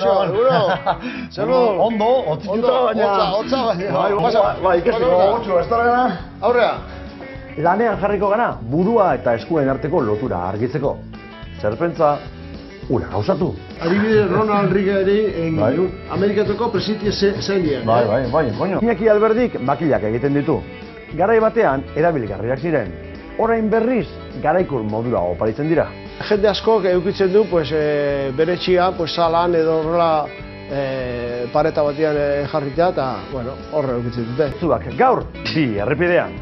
Kaixo, eguro. Zer du? Ondo, otzituta baina. Hotza baina. Bai, Pasa, bai, ikesteko pasa, gotxo, ez dara gana. Aurrea. Lanean jarriko gana, burua eta eskuen arteko lotura argitzeko. Zerpentza, ura gauzatu. Adibide Ronald Reagani Bai. Amerikatuko presidentia zeinean. Bai, bai, bai, koño. Iñaki Alberdik makilak egiten ditu. Garai batean, erabilgarriak ziren. Orain berriz, garaikur modura oparitzen dira. Jende askok eukitzen du, pues, e, bere txia, pues, salan edo horrela e, pareta batean e, jarrita, eta, bueno, horre eukitzen dute. Zuak gaur, bi errepidean.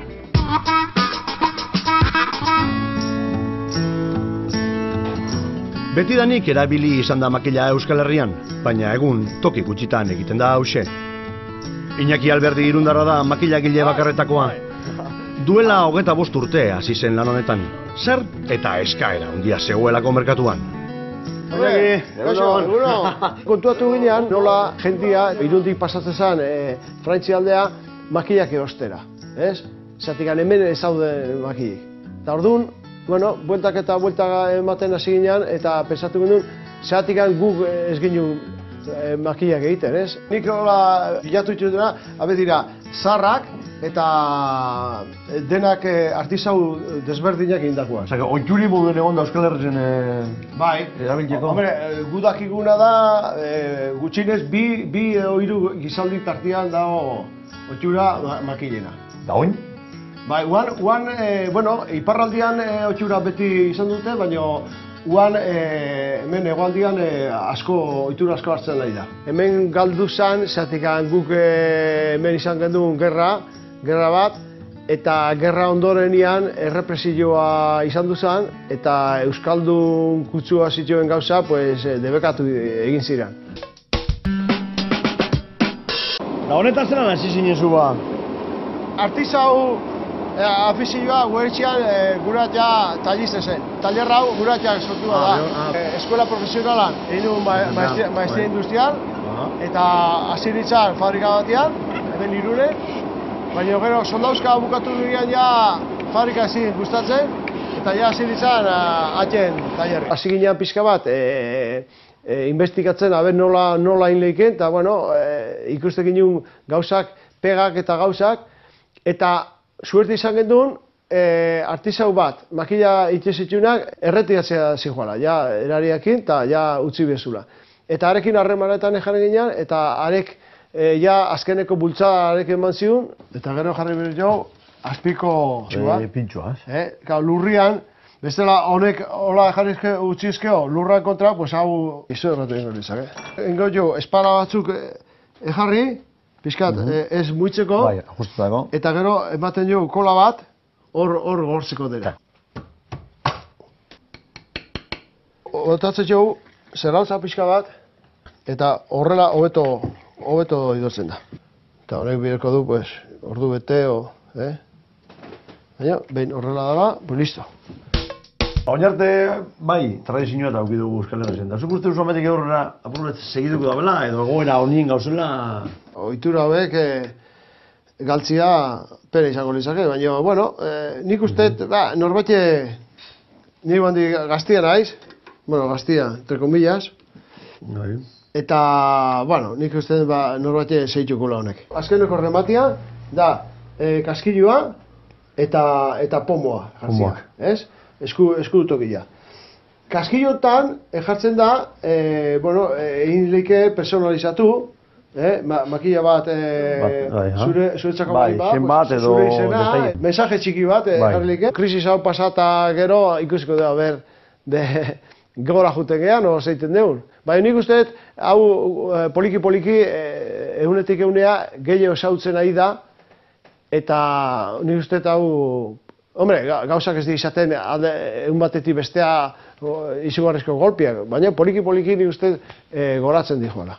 Betidanik erabili izan da makila Euskal Herrian, baina egun toki gutxitan egiten da hause. Iñaki Alberdi irundarra da makilagile bakarretakoa. Duela hogeta bost urte hasi zen lan honetan. Zer eta eskaera handia zegoelako merkatuan. Iñaki, kaixo, eguno. Kontuatu ginean, nola jendia irundik pasatzen zen e, Frantzia aldea makillak erostera, ez? Zatik hemen ez zaude makillik. Eta orduan, bueno, bueltak eta bueltak ematen hasi ginean, eta pensatu ginen, zatik guk ez ginen e, makillak egiten, ez? Nik hola bilatu ditu dena, abe dira, zarrak eta denak e, artisau desberdinak egindakoa. Osea, oituri moduen egon da Euskal Herrien Bai, erabiltzeko. Hombre, eh, gudakiguna da, e, gutxinez bi, bi edo hiru gizaldi tartian dago otxura ma- makilena. Da oin? Bai, uan, uan e, bueno, iparraldian e, otxura beti izan dute, baina uan e, hemen egoaldian e, asko, ohitura asko hartzen nahi da. Hemen galdu zan, zatik guk e, hemen izan gendun gerra, gerra bat, eta gerra ondorenian errepresioa izan du zen, eta Euskaldun kutsua zituen gauza, pues, e, debekatu egin ziren. Da honetan zelan hasi zinen zu ba? Artizau e, afizioa guetxean e, guratia tallize zen. Taller hau guratia sortua Ah, da. ah. E, eskola profesionalan egin du ma, maestria, industrial eta hasi nintzen fabrika batean, hemen irune. Baina gero soldauzka bukatu ginean ja fabrika ezin gustatzen eta ja hasi nintzen atzen tallerri. Hasi ginean pixka bat, e, e, investigatzen aber nola nola egin leiken eta bueno, e, ikuste ginen gauzak, pegak eta gauzak eta suerte izan genduen e, artisau bat, makila itxezitxunak erretiratzea zijoala, ja erariakin eta ja utzi bezula. Eta arekin harremanetan jarri ginean, eta arek e, ja azkeneko bultzada arek eman ziun, eta gero jarri behar jo, azpiko zua. E, pintxoa, ez? Eh, Gau, lurrian, bestela honek hola jarrizke utzizkeo, lurran kontra, pues hau izo erratu ingo nizak, eh? Ingo jo, espara batzuk eh, ejarri, pixkat, eh, ez muitzeko, Bai, justutako. eta gero ematen jo kola bat, hor hor gortzeko dira. Otatzen jo, zerrantza pixka bat, eta horrela hobeto hobeto idotzen da. Eta horrek bideko du, pues, ordu bete, o, eh? Baina, behin horrela dara, pues listo. Oinarte, bai, tradizioa eta aukidu Euskal Herrien. Da, zuk uste duzu ametik aurrera apurunet segituko da bela, edo egoera honien gauzela... Ohitura hauek eh, galtzia pere izango litzake, baina, bueno, eh, nik uste, ba, norbait, ni bandi gaztia naiz, bueno, gaztia, entre comillas, Bai. Eta, bueno, nik uste ba, norbait zeitukula honek. Azkeneko rematia, da, eh, kaskilua eta, eta pomoa Pomoak. ez? Esku, esku tokia. Kaskillotan eh, jartzen da, eh, bueno, egin leike personalizatu, eh, ma, makilla bat, eh, Bat, bai, ha? zure, zuretzako Bai, pues, bat edo zure izena, mensaje txiki bat, eh, Bai. jarri leike. Krisis hau pasata gero, ikusiko da, ber, de, gora juten gehan, o zeiten deun. Baina nik uste hau eh, poliki-poliki, eh, egunetik egunea, gehiago esautzen ari da, eta nik uste hau, hombre, ga- gauzak ez di izaten, egun batetik bestea izugarrizko golpiak, baina poliki-poliki nik uste dut, eh, goratzen dijoala.